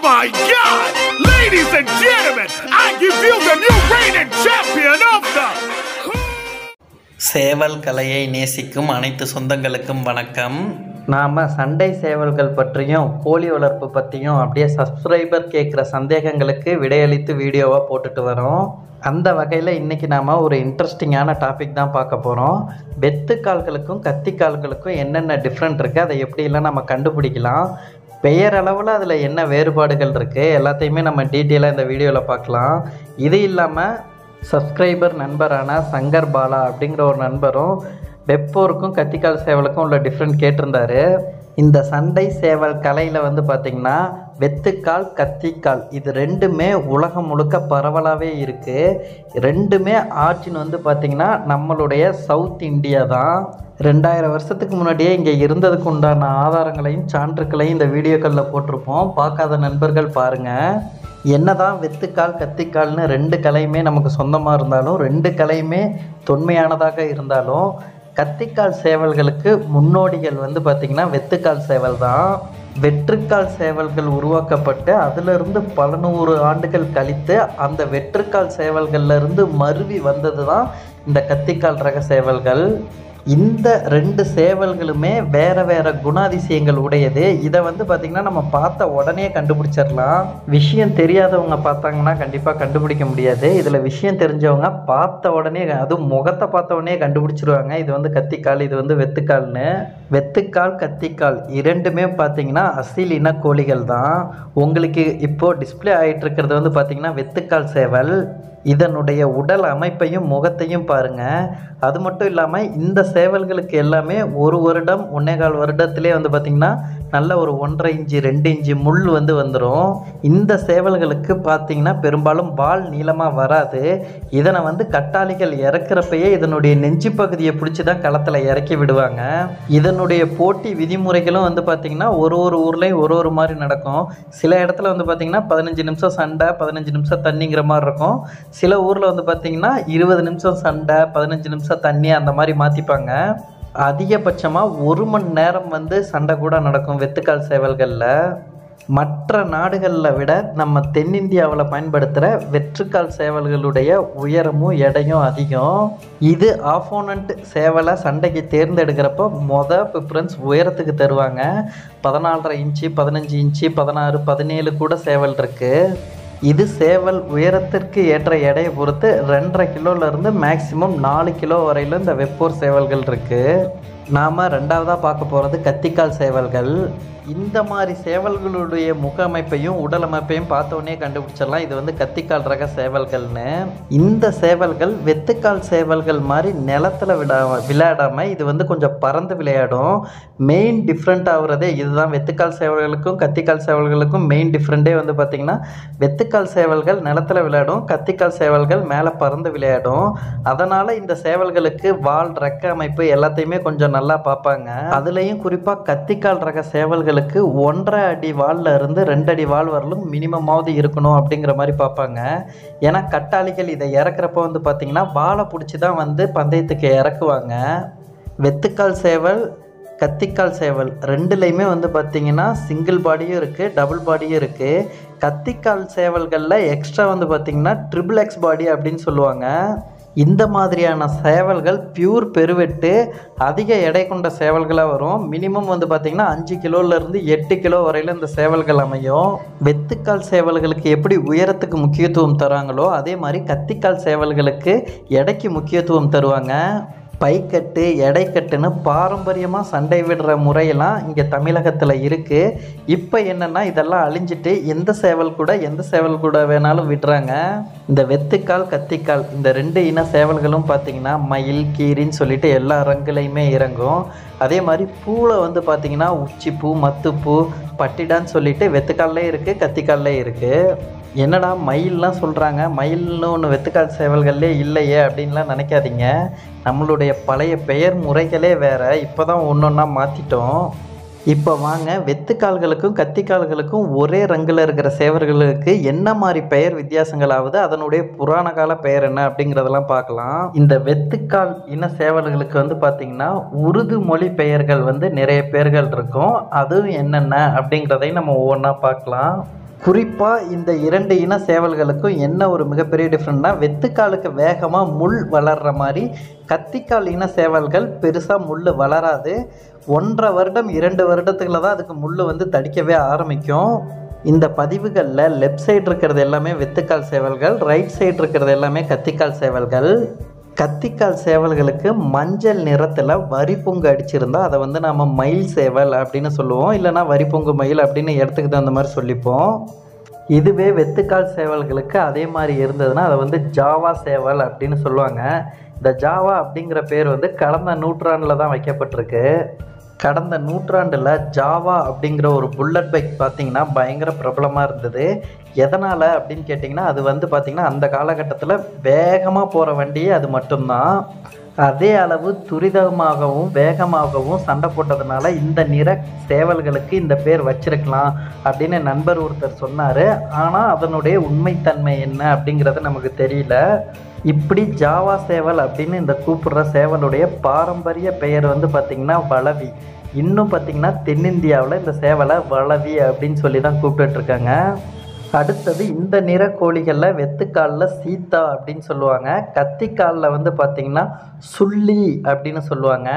my God! Ladies and gentlemen, I give you the new reigning champion of the. சேவல் கலையை நேசிக்கும் அனைத்து சொந்தங்களுக்கும் வணக்கம் நாம் சண்டை சேவல்கள் பற்றியும் கோழி வளர்ப்பு பற்றியும் அப்படியே சப்ஸ்கிரைபர் கேட்குற சந்தேகங்களுக்கு விடையளித்து வீடியோவாக போட்டுட்டு வரோம் அந்த வகையில் இன்றைக்கி நாம் ஒரு இன்ட்ரெஸ்டிங்கான டாபிக் தான் பார்க்க போகிறோம் வெத்துக்கால்களுக்கும் கத்திக்கால்களுக்கும் என்னென்ன டிஃப்ரெண்ட் இருக்குது அதை எப்படியெல்லாம் நம்ம கண்டுபிடிக்கலாம் பெயரளவில் அதில் என்ன வேறுபாடுகள் இருக்குது எல்லாத்தையுமே நம்ம டீட்டெயிலாக இந்த வீடியோவில் பார்க்கலாம் இது இல்லாமல் சப்ஸ்கிரைபர் நண்பரான சங்கர் பாலா அப்படிங்கிற ஒரு நண்பரும் வெப்போருக்கும் கத்திக்கால் சேவலுக்கும் உள்ள டிஃப்ரெண்ட் கேட்டிருந்தாரு. இந்த சண்டை சேவல் கலையில் வந்து பார்த்திங்கன்னா வெத்துக்கால் கத்திக்கால் இது ரெண்டுமே உலகம் முழுக்க பரவலாகவே இருக்குது ரெண்டுமே ஆர்ஜின் வந்து பார்த்திங்கன்னா நம்மளுடைய சவுத் இந்தியா தான். ரெண்டாயிரம் வருஷத்துக்கு முன்னாடியே இங்கே இருந்ததுக்கு உண்டான ஆதாரங்களையும் சான்றுக்களையும் இந்த வீடியோக்களில் போட்டிருப்போம். பார்க்காத நண்பர்கள் பாருங்கள் என்னதான் வெத்துக்கால் கத்திக்கால்னு ரெண்டு கலையுமே நமக்கு சொந்தமாக இருந்தாலும் ரெண்டு கலையுமே தொன்மையானதாக இருந்தாலும் கத்திக்கால் சேவல்களுக்கு முன்னோடிகள் வந்து பார்த்திங்கன்னா வெத்துக்கால் சேவல் தான். வெற்றுக்கால் சேவல்கள் உருவாக்கப்பட்டு அதிலிருந்து பல நூறு ஆண்டுகள் கழித்து அந்த வெற்றுக்கால் சேவல்கள்லேருந்து மருவி வந்தது தான் இந்த கத்திக்கால் ரக சேவல்கள். இந்த ரெண்டு சேவல்களுமே வேற வேற குணாதிசயங்கள் உடையது. இதை வந்து பார்த்திங்கன்னா நம்ம பார்த்த உடனே கண்டுபிடிச்சிடலாம் விஷயம் தெரியாதவங்க பார்த்தாங்கன்னா கண்டிப்பாக கண்டுபிடிக்க முடியாது. இதில் விஷயம் தெரிஞ்சவங்க பார்த்த உடனே அதுவும் முகத்தை பார்த்த உடனே கண்டுபிடிச்சிருவாங்க. இது வந்து கத்திக்கால் இது வந்து வெத்துக்கால்னு. வெத்துக்கால் கத்திக்கால் இரண்டுமே பார்த்தீங்கன்னா அசில் இன கோழிகள் தான். உங்களுக்கு இப்போது டிஸ்ப்ளே ஆகிட்டு இருக்கிறது வந்து பார்த்திங்கன்னா வெத்துக்கால் சேவல் இதனுடைய உடல் அமைப்பையும் முகத்தையும் பாருங்கள் அது மட்டும் இல்லாமல் இந்த சேவல்களுக்கு எல்லாமே ஒரு வருடம் ஒன்னேகால் வருடத்திலே வந்து பார்த்திங்கன்னா நல்ல ஒரு ஒன்றரை இன்ச்சு ரெண்டு இன்ச்சு முள் வந்து வந்துடும் இந்த சேவல்களுக்கு பார்த்திங்கன்னா பெரும்பாலும் வால் நீளமாக வராது. இதனை வந்து கட்டாளிகள் இறக்குறப்பயே இதனுடைய நெஞ்சு பகுதியை பிடிச்சி தான் களத்தில் இறக்கி விடுவாங்க. இதனுடைய போட்டி விதிமுறைகளும் வந்து பார்த்திங்கன்னா ஒரு ஒரு ஊர்லேயும் ஒரு ஒரு மாதிரி நடக்கும். சில இடத்துல வந்து பார்த்திங்கன்னா பதினஞ்சு நிமிஷம் சண்டை பதினஞ்சு நிமிஷம் தண்ணிங்கிற மாதிரி இருக்கும். சில ஊரில் வந்து பார்த்திங்கன்னா இருபது நிமிஷம் சண்டை பதினஞ்சு நிமிஷம் தண்ணி அந்த மாதிரி மாற்றிப்பாங்க அதிகபட்சமாக ஒரு மணி நேரம் வந்து சண்டை கூட நடக்கும் வெத்துக்கால் சேவல்களில். மற்ற நாடுகளில் விட நம்ம தென்னிந்தியாவில் பயன்படுத்துகிற வெற்றுக்கால் சேவல்களுடைய உயரமும் எடையும் அதிகம். இது ஆஃபோனண்ட் சேவலை சண்டைக்கு தேர்ந்தெடுக்கிறப்போ மொதல் ப்ரிஃபரன்ஸ் உயரத்துக்கு தருவாங்க. பதினாலரை இன்ச்சு பதினஞ்சு இன்ச்சு பதினாறு பதினேழு கூட சேவல் இருக்குது இது சேவல் உயரத்திற்கு ஏற்ற எடையை பொறுத்து ரெண்டரை கிலோலேருந்து மேக்ஸிமம் நாலு கிலோ வரையிலும் இந்த வெப்போர் சேவல்கள் இருக்குது நாம் ரெண்டாவதாக பார்க்க போகிறது கத்திக்கால் சேவல்கள். இந்த மாதிரி சேவல்களுடைய முக அமைப்பையும் உடல் அமைப்பையும் பார்த்தோன்னே கண்டுபிடிச்சிடலாம். இது வந்து கத்திக்கால் ரக சேவல்கள்னு. இந்த சேவல்கள் வெத்துக்கால் சேவல்கள் மாதிரி நிலத்தில் விடா விளையாடாமல் இது வந்து கொஞ்சம் பறந்து விளையாடும். மெயின் டிஃப்ரெண்ட் ஆகுறதே இதுதான். வெத்துக்கால் சேவல்களுக்கும் கத்திக்கால் சேவல்களுக்கும் மெயின் டிஃப்ரெண்ட்டே வந்து பார்த்திங்கன்னா வெத்துக்கால் சேவல்கள் நிலத்தில் விளையாடும் கத்திக்கால் சேவல்கள் மேலே பறந்து விளையாடும். அதனால் இந்த சேவல்களுக்கு வால் ரெக்க அமைப்பு எல்லாத்தையுமே கொஞ்சம் நல்லா பார்ப்பாங்க. அதுலேயும் குறிப்பாக கத்திக்கால் ரக சேவல்களுக்கு ஒன்றரை அடி வால்ல இருந்து ரெண்டு அடி வால் வரலும் மினிமமாவது இருக்கணும் அப்படிங்கிற மாதிரி பார்ப்பாங்க. ஏன்னா கட்டாளிகள் இதை இறக்குறப்ப வந்து பார்த்திங்கன்னா வாழை பிடிச்சி தான் வந்து பந்தயத்துக்கு இறக்குவாங்க. வெத்துக்கால் சேவல் கத்திக்கால் சேவல் ரெண்டுலேயுமே வந்து பார்த்திங்கன்னா சிங்கிள் பாடியும் இருக்குது டபுள் பாடியும் இருக்குது கத்திக்கால் சேவல்களில் எக்ஸ்ட்ரா வந்து பார்த்திங்கன்னா ட்ரிபிள் எக்ஸ் பாடி அப்படின்னு சொல்லுவாங்க. இந்த மாதிரியான சேவல்கள் பியூர் பெருவெட்டு அதிக எடை கொண்ட சேவல்களாக வரும். மினிமம் வந்து பார்த்திங்கன்னா அஞ்சு கிலோலேருந்து எட்டு கிலோ வரையில் இந்த சேவல்கள் அமையும். வெத்துக்கால் சேவல்களுக்கு எப்படி உயரத்துக்கு முக்கியத்துவம் தராங்களோ அதே மாதிரி கத்திக்கால் சேவல்களுக்கு எடைக்கு முக்கியத்துவம் தருவாங்க. பைக்கட்டு எடைக்கட்டுன்னு பாரம்பரியமாக சண்டை விடுற முறையெல்லாம் இங்கே தமிழகத்தில் இருக்குது இப்போ என்னென்னா இதெல்லாம் அழிஞ்சிட்டு எந்த சேவல் கூட எந்த சேவல் கூட வேணாலும் விடுறாங்க. இந்த வெத்துக்கால் கத்திக்கால் இந்த ரெண்டு இன சேவல்களும் பார்த்திங்கன்னா மயில் கீரின்னு சொல்லிட்டு எல்லா ரங்குலையுமே இறங்கும். அதே மாதிரி பூவில் வந்து பார்த்திங்கன்னா உச்சிப்பூ மத்துப்பூ பட்டிடான்னு சொல்லிட்டு வெத்துக்கால்லே இருக்குது கத்திக்கால்லே இருக்குது என்னடா மயில்லாம் சொல்கிறாங்க மயில்னு ஒன்று வெத்துக்கால் சேவல்கள்லே இல்லையே அப்படின்லாம் நினைக்காதீங்க. நம்மளுடைய பழைய பெயர் முறைகளே வேறு. இப்போ தான் ஒன்று ஒன்றா மாற்றிட்டோம் இப்போ வாங்க வெத்துக்கால்களுக்கும் கத்திக்கால்களுக்கும் ஒரே ரங்கில் இருக்கிற சேவர்களுக்கு என்ன மாதிரி பெயர் வித்தியாசங்கள் ஆகுது அதனுடைய புராண கால பெயர் என்ன அப்படிங்கிறதெல்லாம் பார்க்கலாம். இந்த வெத்துக்கால் இன சேவல்களுக்கு வந்து பார்த்திங்கன்னா உருது மொழி பெயர்கள் வந்து நிறைய பேர்கள் இருக்கும். அதுவும் என்னென்ன அப்படிங்கிறதையும் நம்ம ஒவ்வொன்றா பார்க்கலாம். குறிப்பாக இந்த இரண்டு இன சேவல்களுக்கும் என்ன ஒரு மிகப்பெரிய டிஃப்ரெண்ட்னா வெத்துக்காலுக்கு வேகமாக முள் வளர்கிற மாதிரி கத்திக்கால் இன சேவல்கள் பெருசாக முள் வளராது. ஒன்றரை வருடம் இரண்டு வருடத்துக்குள்ள தான் அதுக்கு முள் வந்து தடிக்கவே ஆரம்பிக்கும். இந்த பதிவுகளில் லெஃப்ட் சைடு இருக்கிறது எல்லாமே வெத்துக்கால் சேவல்கள் ரைட் சைடு இருக்கிறது எல்லாமே கத்திக்கால் சேவல்கள். கத்திக்கால் சேவல்களுக்கு மஞ்சள் நிறத்தில் வரிப்பொங்கு அடிச்சிருந்தால் அதை வந்து நம்ம மயில் சேவல் அப்படின்னு சொல்லுவோம். இல்லைனா வரிப்பொங்கு மயில் அப்படின்னு இடத்துக்கு தகுந்த மாதிரி சொல்லிப்போம். இதுவே வெத்துக்கால் சேவல்களுக்கு அதே மாதிரி இருந்ததுன்னா அதை வந்து ஜாவா சேவல் அப்படின்னு சொல்லுவாங்க. இந்த ஜாவா அப்படிங்கிற பேர் வந்து கடந்த நூற்றாண்டில் தான் வைக்கப்பட்டிருக்கு. கடந்த நூற்றாண்டில் ஜாவா அப்படிங்கிற ஒரு புல்லட் பைக் பார்த்திங்கன்னா பயங்கர பிரபலமாக இருந்தது. எதனால் அப்படின்னு கேட்டிங்கன்னா அது வந்து பார்த்திங்கன்னா அந்த காலகட்டத்தில் வேகமாக போகிற வண்டியே அது மட்டும்தான். அதே அளவு துரிதமாகவும் வேகமாகவும் சண்டை போட்டதுனால இந்த நிற சேவல்களுக்கு இந்த பேர் வச்சிருக்கலாம் அப்படின்னு நண்பர் ஒருத்தர் சொன்னார். ஆனால் அதனுடைய உண்மைத்தன்மை என்ன அப்படிங்கிறது நமக்கு தெரியல. இப்படி ஜாவா சேவல் அப்படின்னு இந்த கூப்பிடுற சேவலுடைய பாரம்பரிய பெயர் வந்து பார்த்திங்கன்னா வளவி. இன்னும் பார்த்திங்கன்னா தென்னிந்தியாவில் இந்த சேவலை வளவி அப்படின்னு சொல்லி தான் கூப்பிட்டுட்ருக்காங்க அடுத்தது இந்த நிற கோழிகளில் வெத்துக்காலில் சீதா அப்படின்னு சொல்லுவாங்க. கத்திக்காலில் வந்து பார்த்திங்கன்னா சுள்ளி அப்படின்னு சொல்லுவாங்க.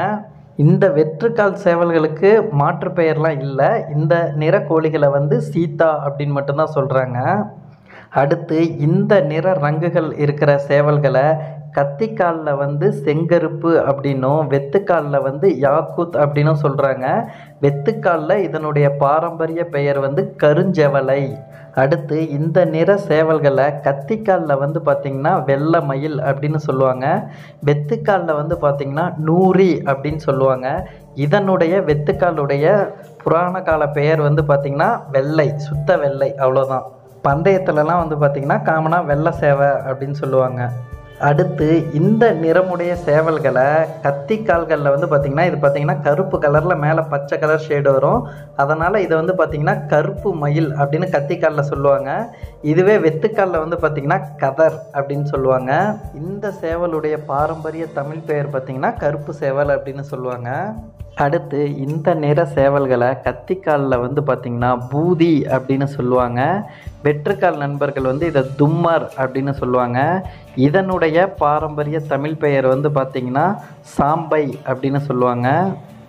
இந்த வெற்றுக்கால் சேவல்களுக்கு மாற்று பெயர்லாம் இல்லை. இந்த நிற கோழிகளை வந்து சீதா அப்படின்னு மட்டும்தான் சொல்கிறாங்க அடுத்து இந்த நிற ரங்குகள் இருக்கிற சேவல்களை கத்திக்காலில் வந்து செங்கருப்பு அப்படின்னும் வெத்துக்காலில் வந்து யாக்கூத் அப்படின்னும் சொல்கிறாங்க வெத்துக்காலில் இதனுடைய பாரம்பரிய பெயர் வந்து கருஞ்செவலை அடுத்து இந்த நிற சேவல்களை கத்திக்காலில் வந்து பார்த்திங்கன்னா வெள்ளை மயில் அப்படின்னு சொல்லுவாங்க. வெத்துக்காலில் வந்து பார்த்திங்கன்னா நூறி அப்படின்னு சொல்லுவாங்க. இதனுடைய வெத்துக்காலுடைய புராண கால பெயர் வந்து பார்த்திங்கன்னா வெள்ளை சுத்த வெள்ளை அவ்வளோதான் பந்தயத்துலலாம் வந்து பார்த்திங்கன்னா காமனாக வெள்ளை சேவை அப்படின்னு சொல்லுவாங்க. அடுத்து இந்த நிறமுடைய சேவல்களை கத்தி கால்களில் வந்து பார்த்திங்கன்னா இது பார்த்திங்கன்னா கருப்பு கலரில் மேலே பச்சை கலர் ஷேடு வரும். அதனால் இதை வந்து பார்த்திங்கன்னா கருப்பு மயில் அப்படின்னு கத்திக்காலில் சொல்லுவாங்க. இதுவே வெத்துக்காலில் வந்து பார்த்திங்கன்னா கதர் அப்படின்னு சொல்லுவாங்க. இந்த சேவலுடைய பாரம்பரிய தமிழ் பெயர் பார்த்திங்கன்னா கருப்பு சேவல் அப்படின்னு சொல்லுவாங்க. அடுத்து இந்த நிற சேவல்களை கத்திக்காலில் வந்து பார்த்திங்கன்னா பூதி அப்படின்னு சொல்லுவாங்க. வெற்றுக்கால் நண்பர்கள் வந்து இதை தும்மர் அப்படின்னு சொல்லுவாங்க. இதனுடைய பாரம்பரிய தமிழ் பெயர் வந்து பார்த்திங்கன்னா சாம்பை அப்படின்னு சொல்லுவாங்க.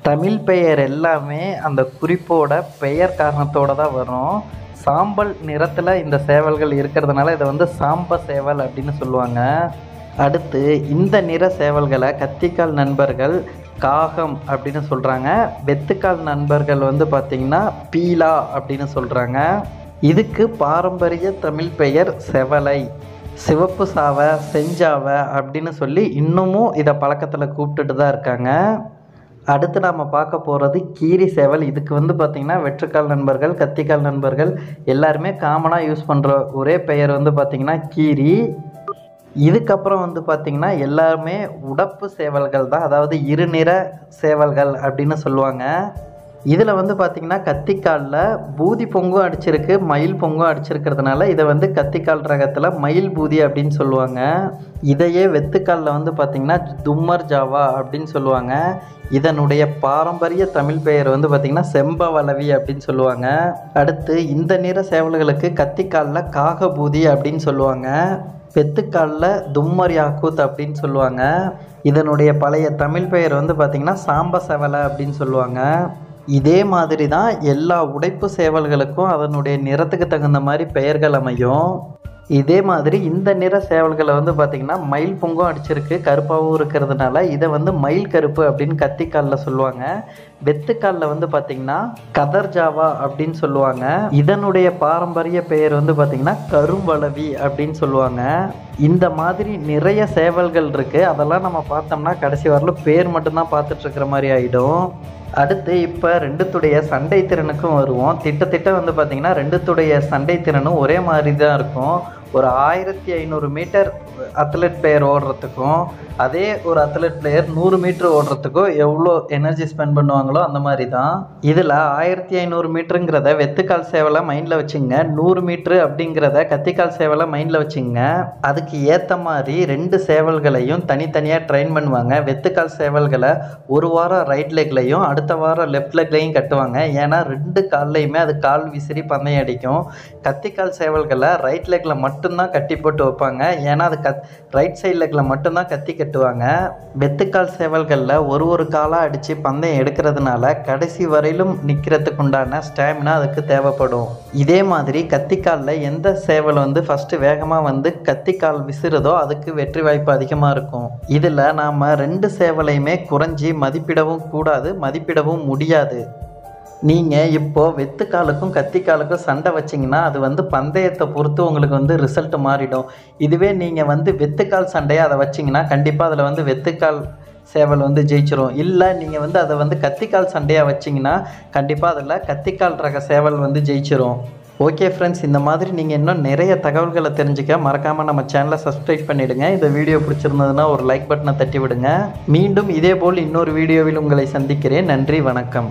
தமிழ் பெயர் எல்லாமே அந்த குறிப்போட பெயர் காரணத்தோட தான் வரும். சாம்பல் நிறத்தில் இந்த சேவல்கள் இருக்கிறதுனால இதை வந்து சாம்ப சேவல் அப்படின்னு சொல்லுவாங்க. அடுத்து இந்த நிற சேவல்களை கத்திக்கால் நண்பர்கள் காகம் அப்படின்னு சொல்கிறாங்க வெத்துக்கால் நண்பர்கள் வந்து பார்த்திங்கன்னா பீலா அப்படின்னு சொல்கிறாங்க இதுக்கு பாரம்பரிய தமிழ் பெயர் செவலை. சிவப்பு சாவை செஞ்சாவை அப்படின்னு சொல்லி இன்னமும் இதை பழக்கத்தில் கூப்பிட்டுட்டு தான் இருக்காங்க. அடுத்து நாம் பார்க்க போகிறது கீரி சேவல். இதுக்கு வந்து பார்த்திங்கன்னா வெற்றுக்கால் நண்பர்கள் கத்திக்கால் நண்பர்கள் எல்லாருமே காமனாக யூஸ் பண்ணுற ஒரே பெயர் வந்து பார்த்திங்கன்னா கீரி. இதுக்கப்புறம் வந்து பார்த்திங்கன்னா எல்லாருமே உடப்பு சேவல்கள் தான். அதாவது இருநிற சேவல்கள் அப்படின்னு சொல்லுவாங்க. இதில் வந்து பார்த்திங்கன்னா கத்திக்காலில் பூதி பொங்கும் அடிச்சிருக்கு மயில் பொங்கும் அடிச்சிருக்கிறதுனால இதை வந்து கத்திக்கால் ரகத்தில் மயில் பூதி அப்படின்னு சொல்லுவாங்க. இதையே வெத்துக்காலில் வந்து பார்த்திங்கன்னா தும்மர் ஜாவா அப்படின்னு சொல்லுவாங்க. இதனுடைய பாரம்பரிய தமிழ் பெயர் வந்து பார்த்திங்கன்னா செம்பவளவி அப்படின்னு சொல்லுவாங்க. அடுத்து இந்த நிற சேவல்களுக்கு கத்திக்காலில் காகபூதி அப்படின்னு சொல்லுவாங்க. வெத்துக்காலில் தும்மர் யாக்கூத் அப்படின்னு சொல்லுவாங்க. இதனுடைய பழைய தமிழ் பெயர் வந்து பார்த்திங்கன்னா சாம்ப செவலை அப்படின்னு சொல்லுவாங்க. இதே மாதிரி தான் எல்லா உடைப்பு சேவல்களுக்கும் அதனுடைய நிறத்துக்கு தகுந்த மாதிரி பெயர்கள் அமையும். இதே மாதிரி இந்த நிற சேவல்களை வந்து பார்த்திங்கன்னா மயில் பொங்கும் அடிச்சிருக்கு கருப்பாகவும் இருக்கிறதுனால இதை வந்து மயில் கருப்பு அப்படின்னு கத்திக்காலில் சொல்லுவாங்க. வெத்துக்காலில் வந்து பார்த்திங்கன்னா கதர் ஜாவா அப்படின்னு சொல்லுவாங்க. இதனுடைய பாரம்பரிய பெயர் வந்து பார்த்திங்கன்னா கரும்பளவி அப்படின்னு சொல்லுவாங்க. இந்த மாதிரி நிறைய சேவல்கள் இருக்குது அதெல்லாம் நம்ம பார்த்தோம்னா கடைசி வரலும் பேர் மட்டும்தான் பார்த்துட்டு இருக்கிற மாதிரி ஆகிடும் அடுத்து இப்போ ரெண்டுத்துடைய சண்டை திறனுக்கும் வருவோம். திட்டத்திட்ட வந்து பார்த்திங்கன்னா ரெண்டுத்துடைய சண்டை திறனும் ஒரே மாதிரி தான் இருக்கும். ஒரு ஆயிரத்தி ஐநூறு மீட்டர் அத்லெட் பெயர் ஓடுறதுக்கும் அதே ஒரு அத்லெட் பிளேயர் நூறு மீட்ரு ஓடுறதுக்கோ எவ்வளோ எனர்ஜி ஸ்பெண்ட் பண்ணுவாங்களோ அந்த மாதிரி தான் இதில் ஆயிரத்தி ஐநூறு மீட்டருங்கிறத வெத்துக்கால் சேவலை மைண்டில் வச்சுங்க. நூறு மீட்ரு அப்படிங்கிறத கத்திக்கால் சேவலை மைண்டில் வச்சுங்க. அதுக்கு ஏற்ற மாதிரி ரெண்டு சேவல்களையும் தனித்தனியாக ட்ரெயின் பண்ணுவாங்க. வெத்துக்கால் சேவல்களை ஒரு வாரம் ரைட் லெக்லையும் அடுத்த வாரம் லெஃப்ட் லெக்லையும் கட்டுவாங்க. ஏன்னா ரெண்டு கால்லையுமே அது கால் விசிறி பந்தயம் அடிக்கும். கத்திக்கால் சேவல்களை ரைட் லெக்கில் மட்டும்தான் கட்டி போட்டு வைப்பாங்க. ஏன்னா அது கத் ரைட் சைட் லெக்கில் மட்டும்தான் கத்தி கட்டுவாங்க. வெத்துக்கால் சேவல்களில் ஒரு ஒரு காலாக அடித்து பந்தயம் எடுக்கிறதுனால கடைசி வரையிலும் நிற்கிறதுக்கு உண்டான ஸ்டாமினா அதுக்கு தேவைப்படும். இதே மாதிரி கத்திக்காலில் எந்த சேவல் வந்து ஃபஸ்ட்டு வேகமாக வந்து கத்திக்கால் விசிறதோ அதுக்கு வெற்றி வாய்ப்பு அதிகமாக இருக்கும். இதில் நாம் ரெண்டு சேவலையுமே குறைஞ்சி மதிப்பிடவும் கூடாது மதிப்பிடவும் முடியாது. நீங்கள் இப்போது வெத்துக்காலுக்கும் கத்திக்காலுக்கும் சண்டை வச்சிங்கன்னா அது வந்து பந்தயத்தை பொறுத்து உங்களுக்கு வந்து ரிசல்ட் மாறிடும். இதுவே நீங்கள் வந்து வெத்துக்கால் சண்டையை அதை வச்சிங்கன்னா கண்டிப்பாக அதில் வந்து வெத்துக்கால் சேவல் வந்து ஜெயிச்சிரும். இல்லை நீங்கள் வந்து அதை வந்து கத்திக்கால் சண்டையாக வச்சிங்கன்னா கண்டிப்பாக அதில் கத்திக்கால் ரக சேவல் வந்து ஜெயிச்சிரும். ஓகே ஃப்ரெண்ட்ஸ் இந்த மாதிரி நீங்கள் இன்னும் நிறைய தகவல்களை தெரிஞ்சுக்க மறக்காமல் நம்ம சேனலை சப்ஸ்கிரைப் பண்ணிவிடுங்க இந்த வீடியோ பிடிச்சிருந்ததுன்னா ஒரு லைக் பட்டனை தட்டி விடுங்க மீண்டும் இதே போல் இன்னொரு வீடியோவில் உங்களை சந்திக்கிறேன். நன்றி வணக்கம்.